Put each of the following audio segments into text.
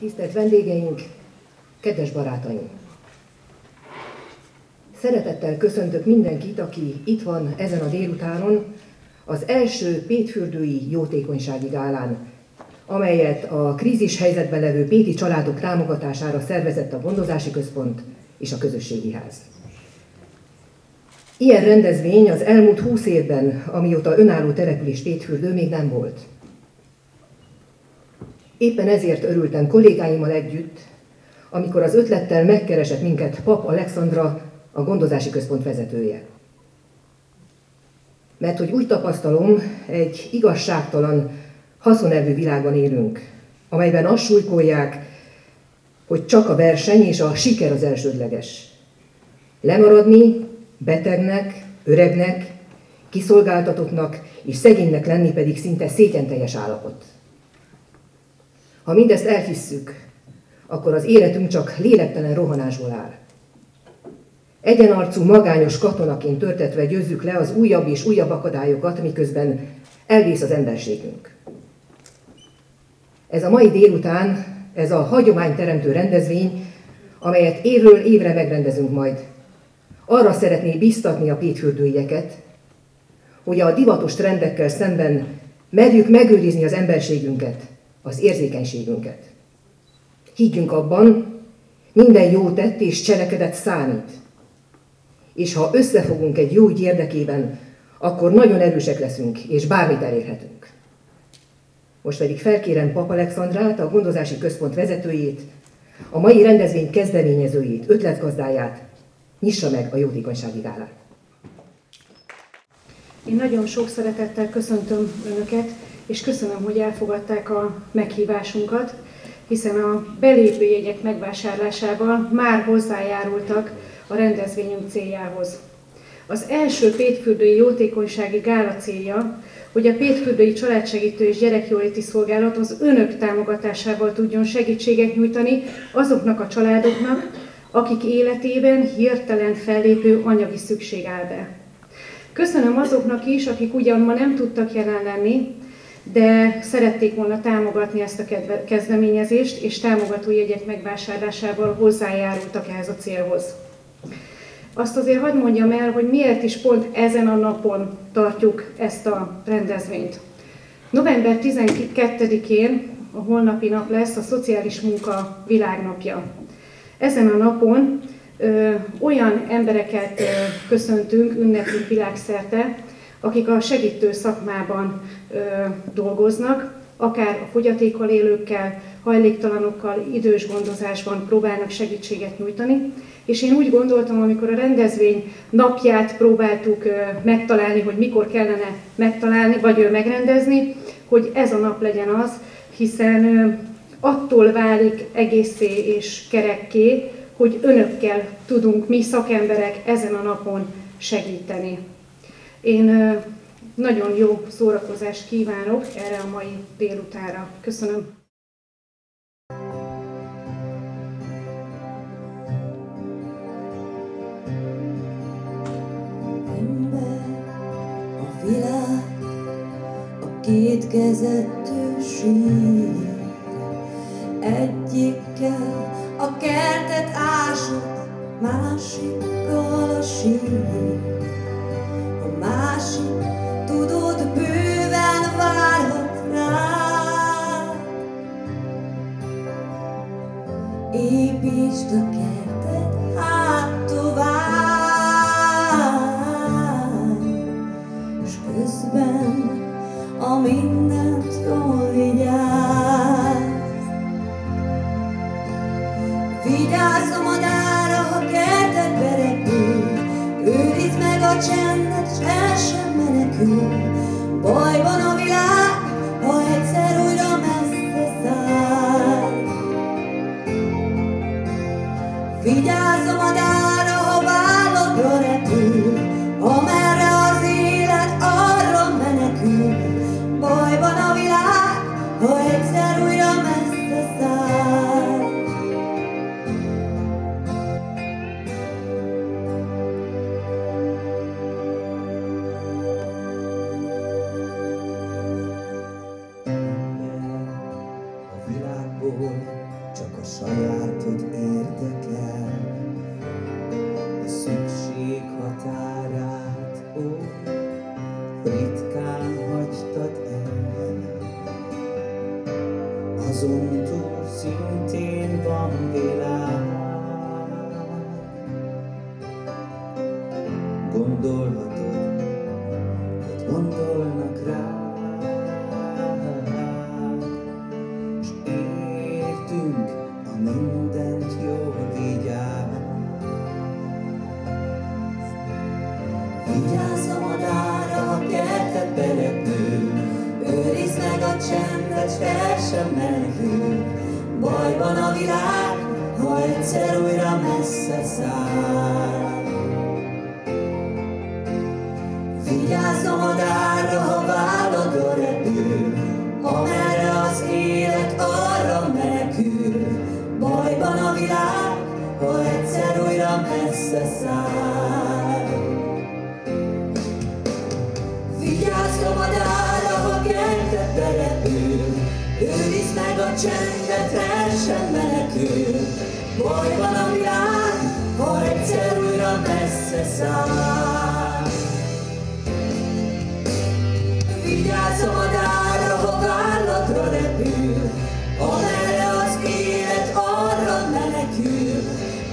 Tisztelt vendégeink, kedves barátaim! Szeretettel köszöntök mindenkit, aki itt van ezen a délutánon, az első Pétfürdői Jótékonysági Gálán, amelyet a krízis helyzetben levő Péti családok támogatására szervezett a Gondozási Központ és a Közösségi Ház. Ilyen rendezvény az elmúlt húsz évben, amióta önálló település Pétfürdő még nem volt. Éppen ezért örültem kollégáimmal együtt, amikor az ötlettel megkeresett minket Pap Alexandra, a gondozási központ vezetője. Mert hogy úgy tapasztalom, egy igazságtalan, haszonelvű világban élünk, amelyben azt súlykolják, hogy csak a verseny és a siker az elsődleges. Lemaradni betegnek, öregnek, kiszolgáltatottnak és szegénynek lenni pedig szinte szégyenteljes állapot. Ha mindezt elhisszük, akkor az életünk csak lélektelen rohanásból áll. Egyenarcú, magányos katonaként törtetve győzzük le az újabb és újabb akadályokat, miközben elvész az emberségünk. Ez a mai délután, ez a hagyományteremtő rendezvény, amelyet évről évre megrendezünk majd, arra szeretné biztatni a pétfürdőieket, hogy a divatos trendekkel szemben merjük megőrizni az emberségünket, az érzékenységünket. Higgyünk abban, minden jó tett és cselekedet számít. És ha összefogunk egy jó ügy érdekében, akkor nagyon erősek leszünk, és bármit elérhetünk. Most pedig felkérem Pap Alexandrát, a gondozási központ vezetőjét, a mai rendezvény kezdeményezőjét, ötletgazdáját, nyissa meg a jótékonysági gálát. Én nagyon sok szeretettel köszöntöm Önöket, és köszönöm, hogy elfogadták a meghívásunkat, hiszen a belépőjegyek megvásárlásával már hozzájárultak a rendezvényünk céljához. Az első Pétfürdői Jótékonysági Gála célja, hogy a Pétfürdői Családsegítő és Gyerekjóléti Szolgálat az önök támogatásával tudjon segítséget nyújtani azoknak a családoknak, akik életében hirtelen fellépő anyagi szükség áll be. Köszönöm azoknak is, akik ugyan ma nem tudtak jelen lenni, de szerették volna támogatni ezt a kezdeményezést, és támogató jegyek megvásárlásával hozzájárultak ehhez a célhoz. Azt azért hadd mondjam el, hogy miért is pont ezen a napon tartjuk ezt a rendezvényt. November 12-én, a holnapi nap lesz a Szociális Munka Világnapja. Ezen a napon ö, olyan embereket ö, köszöntünk, ünneplünk világszerte, akik a segítő szakmában dolgoznak, akár a fogyatékkal élőkkel, hajléktalanokkal, idős gondozásban próbálnak segítséget nyújtani. És én úgy gondoltam, amikor a rendezvény napját próbáltuk megtalálni, hogy mikor kellene megtalálni, vagy megrendezni, hogy ez a nap legyen az, hiszen attól válik egészé és kerekké, hogy önökkel tudunk mi szakemberek ezen a napon segíteni. Én nagyon jó szórakozást kívánok erre a mai délutára. Köszönöm. a világ a két kezettőség egyikkel a kertet ásott, másikkal a sír. A másik, tudod, bőven rád. Építsd a kertet, hát tovább, és közben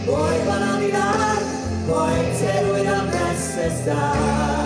poi va a Milano, poi in seguito a.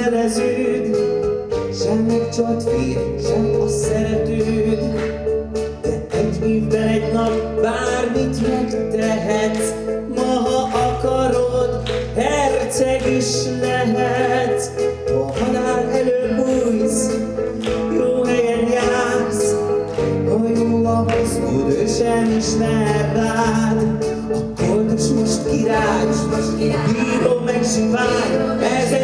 felfedeződ, sem megcsalt fél, sem a szeretőd. De egy évben egy nap bármit megtehetsz, ma ha akarod, herceg is lehetsz. Ha halál előbb bújsz, jó helyen jársz, ha jól mozdul, ő sem ismer rád. A koldus most király, a bíró meg sivány, ez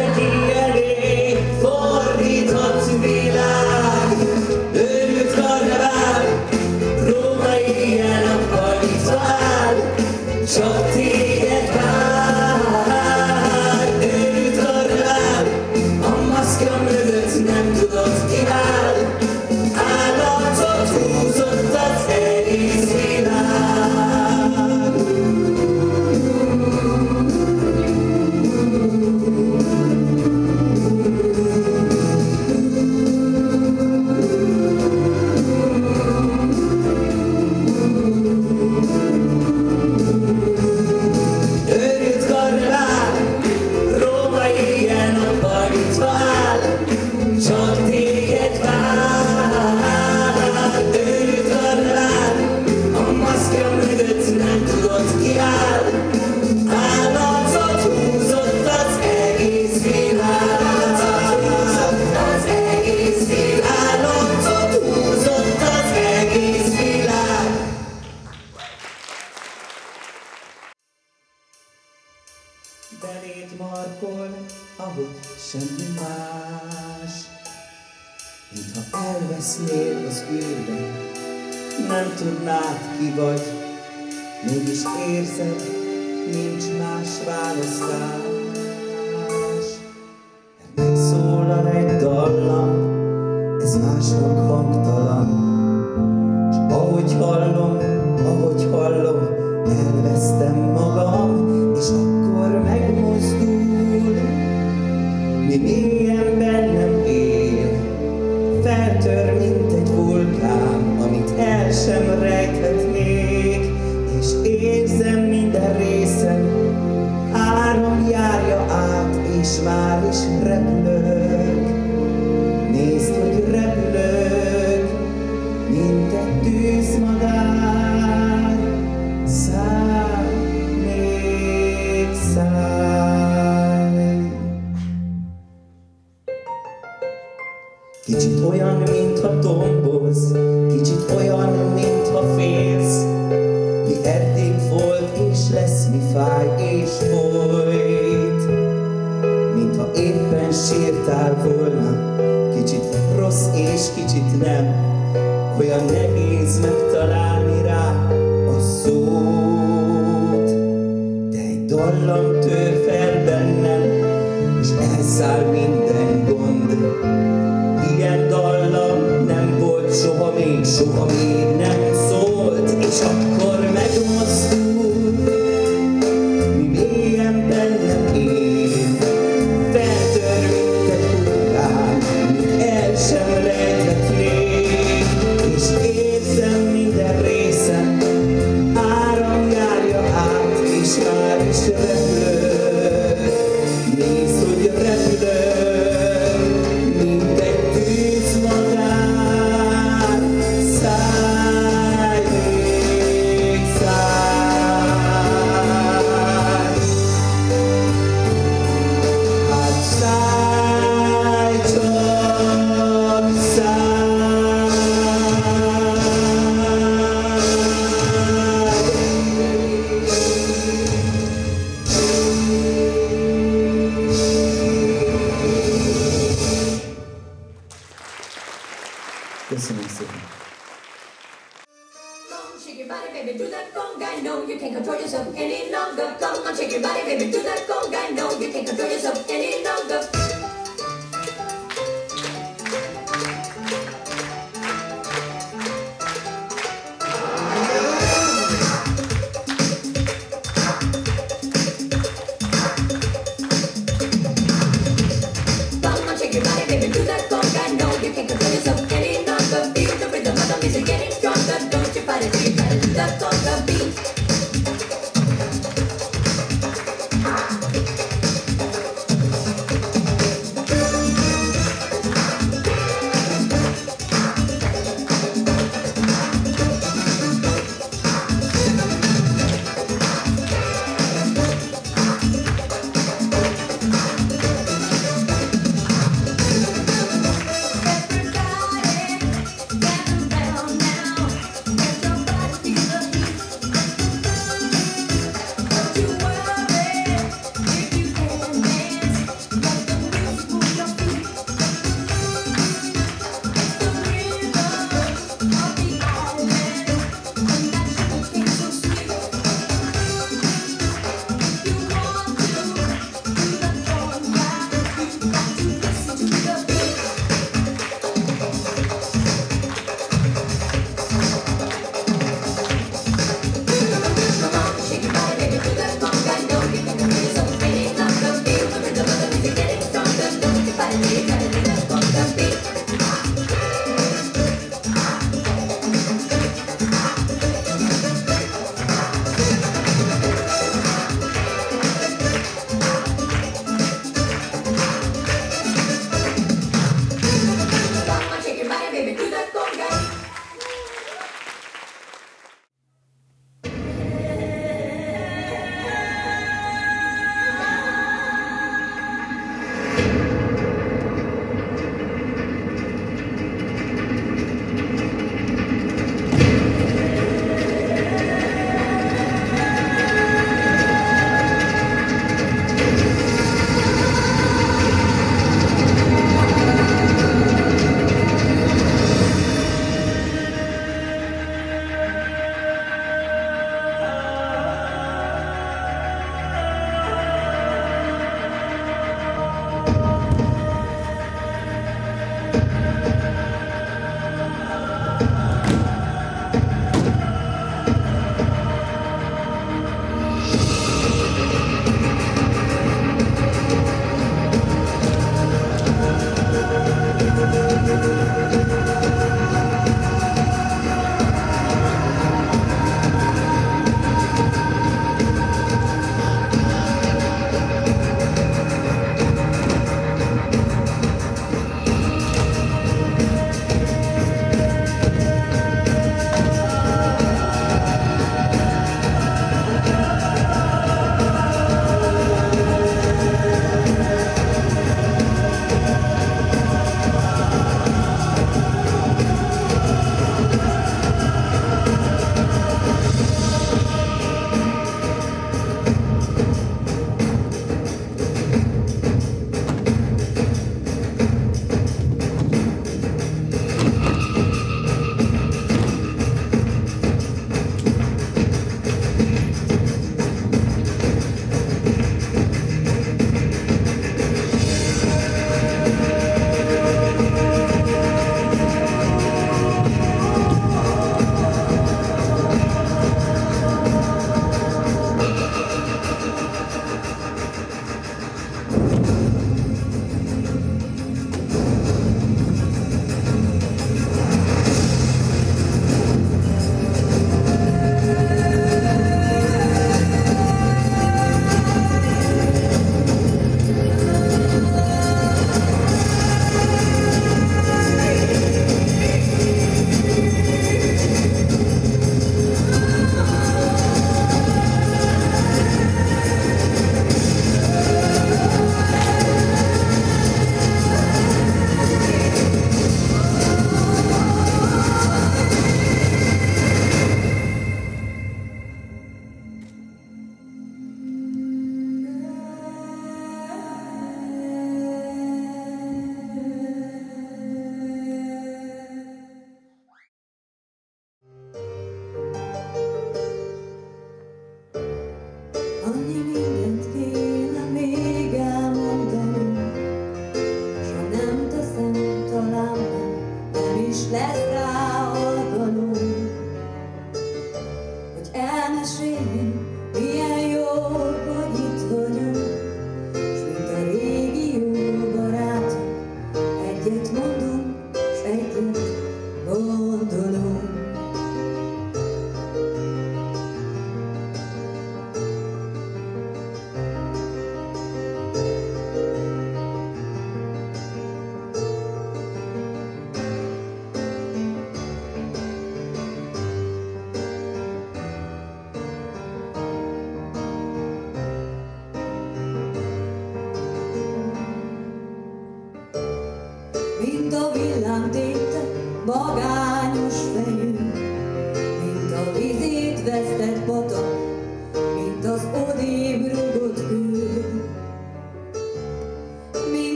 kinél az űrbe. Nem tudnád, ki vagy, mégis érzed, nincs más választás. Megszólal egy dallam, ez másnak hangtalan, Dallam tör fel bennem, és elszáll minden gond. Ilyen dallam nem volt soha még, soha még nem szólt, és akkor meg сердцем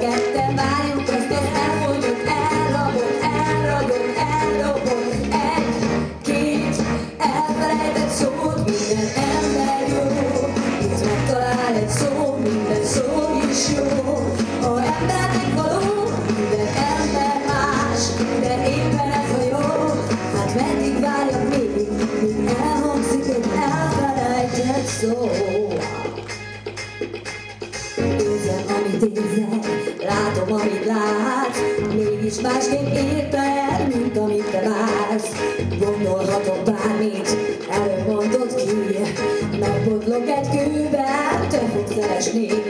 de mind a that me.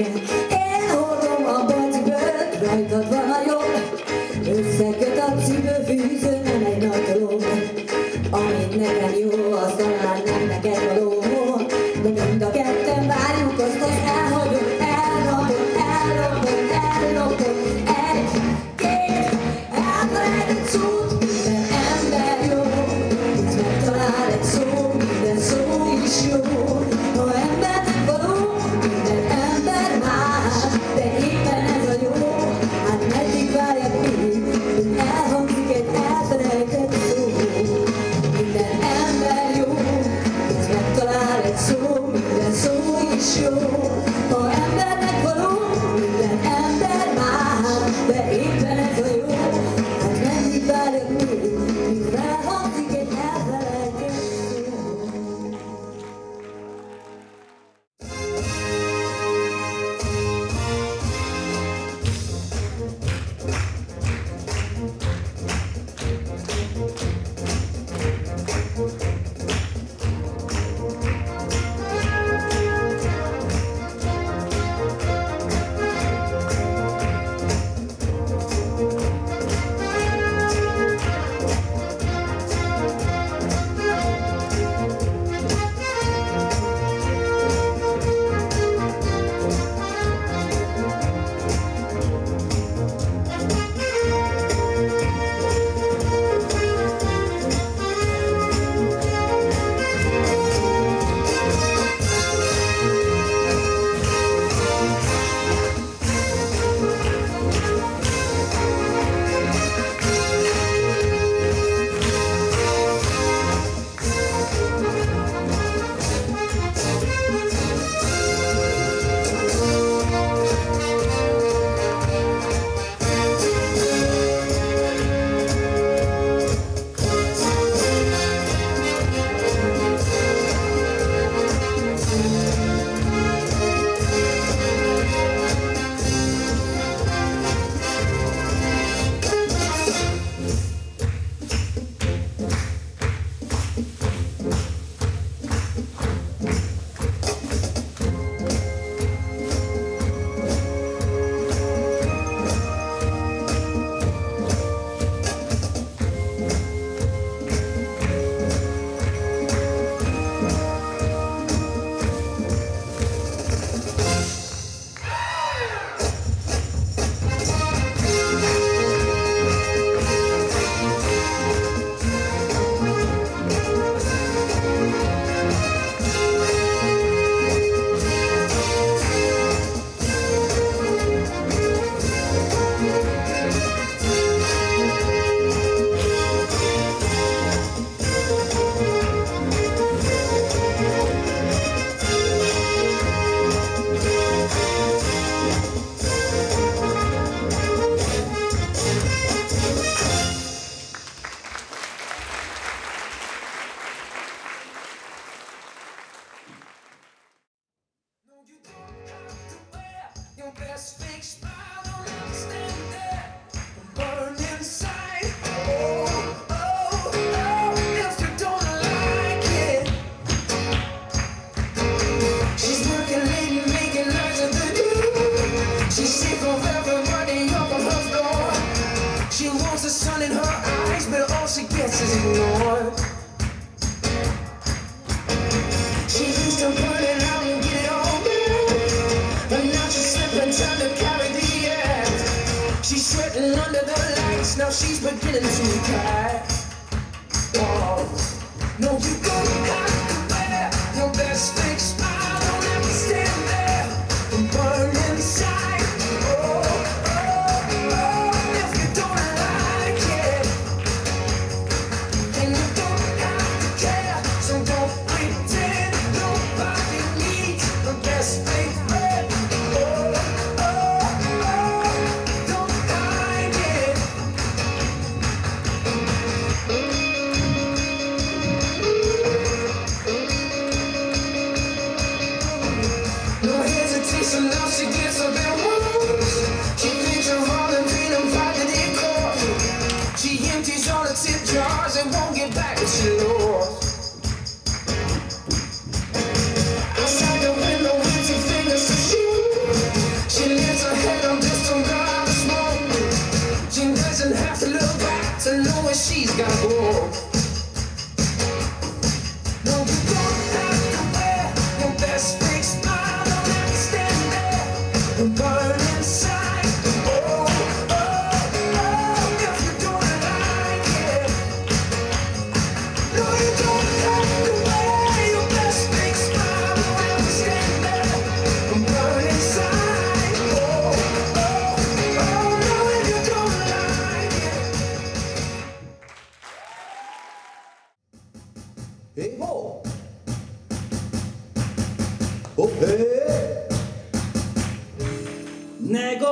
You go.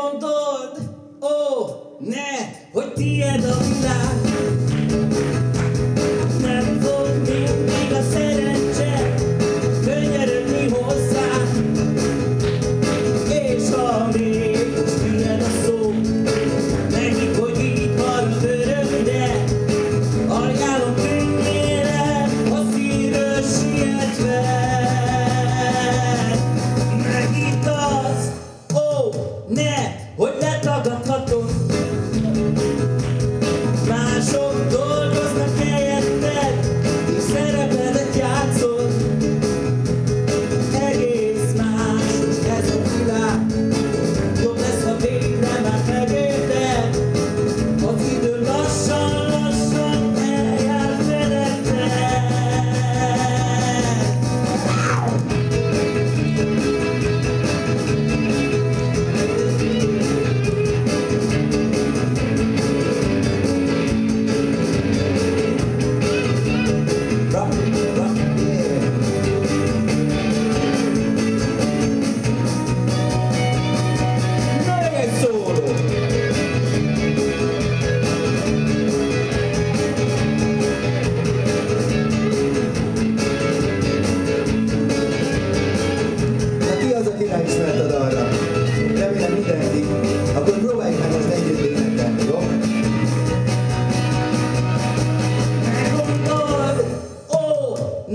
Ne gondold, ó, ne, hogy tiéd a világ.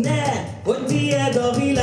Ne, hogy tiéd a világ.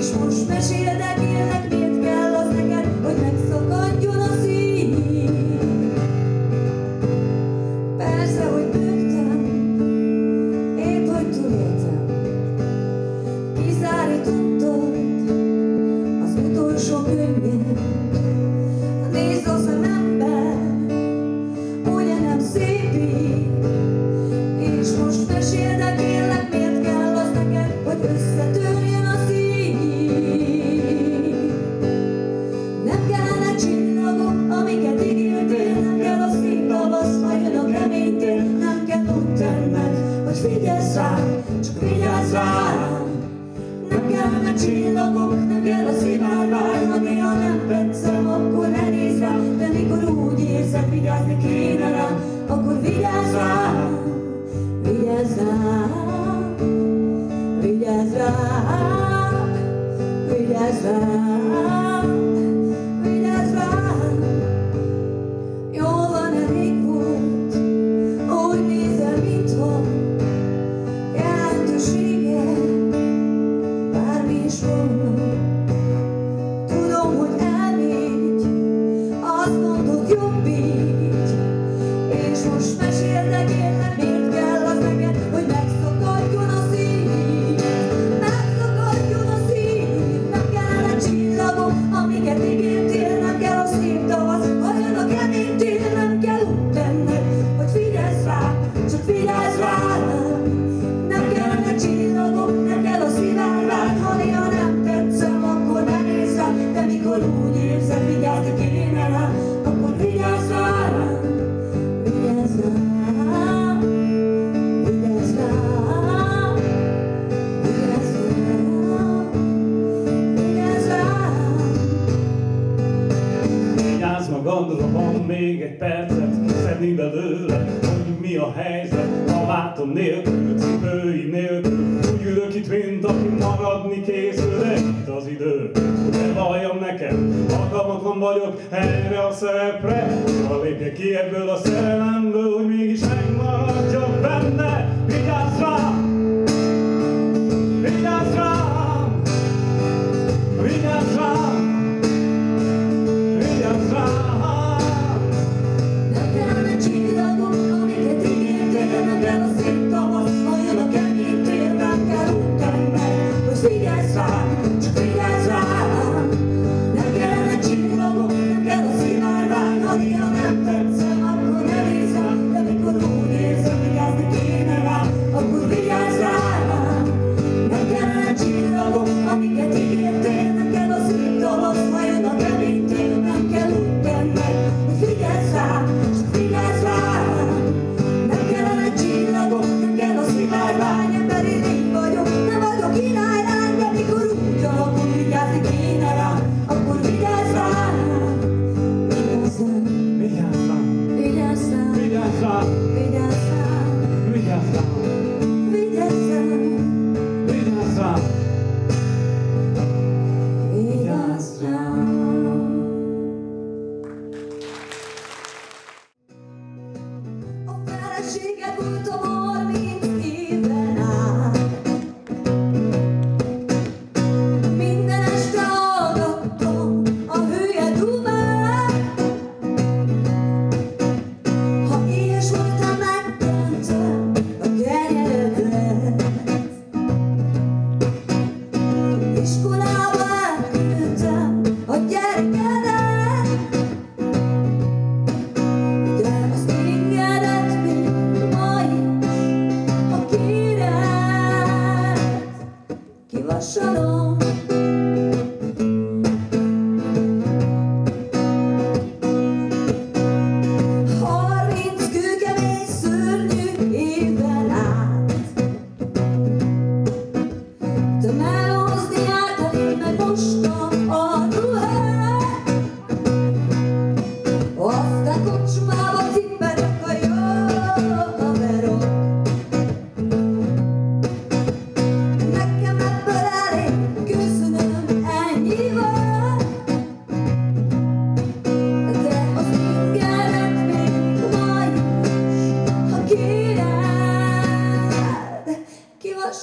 És most meséld el,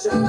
show.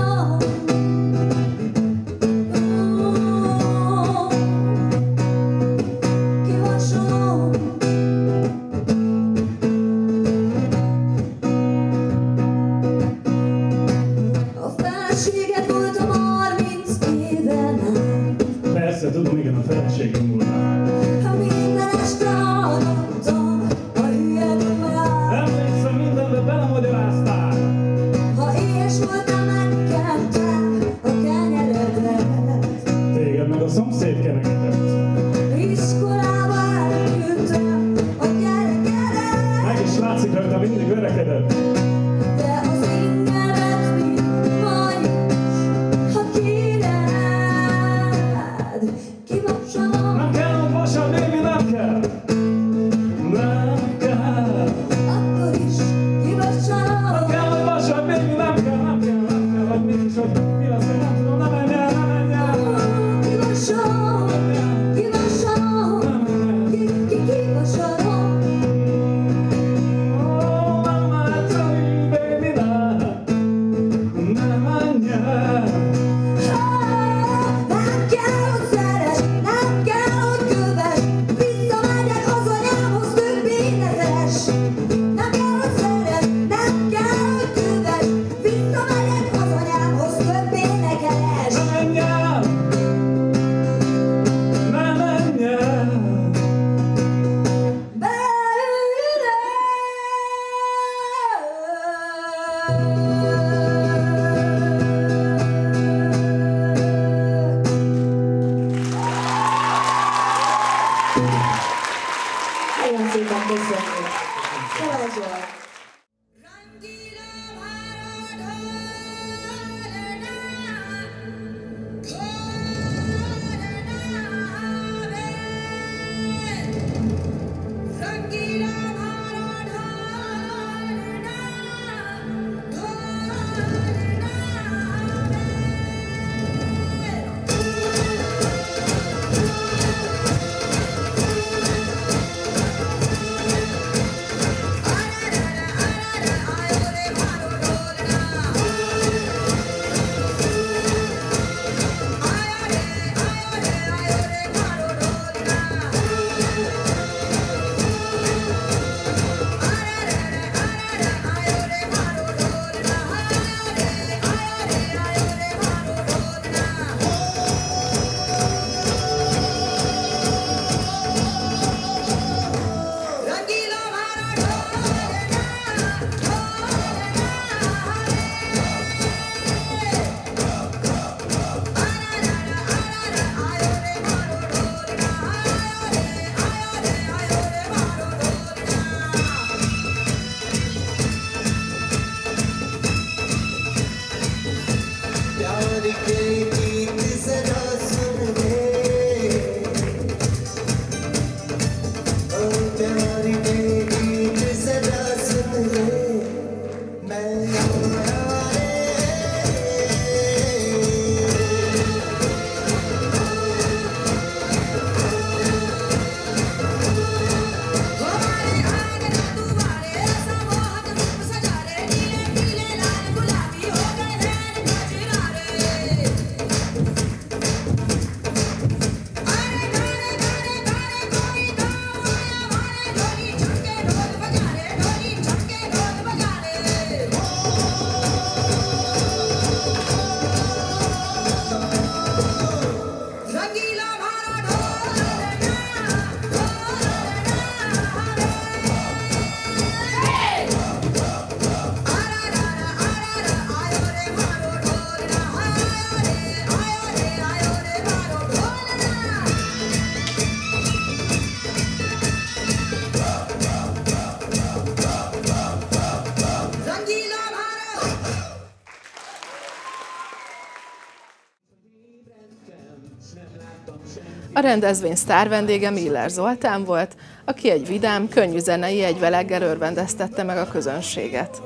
A rendezvény sztár vendége Miller Zoltán volt, aki egy vidám, könnyű zenei egyveleggel örvendeztette meg a közönséget.